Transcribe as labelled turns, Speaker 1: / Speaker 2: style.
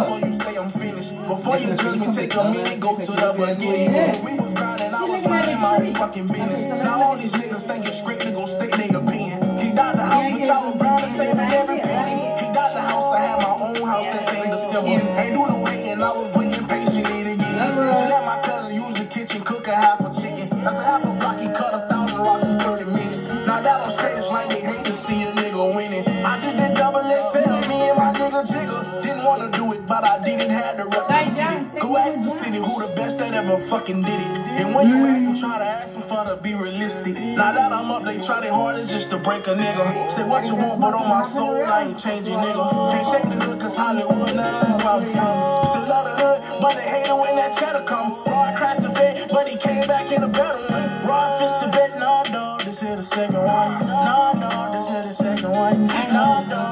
Speaker 1: before you say I'm finished. Before you judge me, take a minute, go to the beginning. We was grinding, I was minding my own fucking business. Now all these niggas think it's straight, they gon' state their opinion. Kicked out the house, but y'all was grinding, saving every penny. Kicked out the house, I had my own house that same December. Ain't do the waiting, I was winning. I just did double XL, me and my nigga Jigga. Didn't wanna do it, but I didn't have the represent. Go ask the city who the best that ever fucking did it. And when you ask them, try to ask them for to be realistic. Now that I'm up, they try their hardest just to break a nigga. Say what you want, but on my soul, I ain't changing, nigga. Can't shake the hood, cause Hollywood, now where I'm from. Still love the hood, but they hate it when that cheddar come. Rod crashed the vet, but he came back in a better one. Rod fist the vet, nah, dog, this here the second one. Nah, dog, this here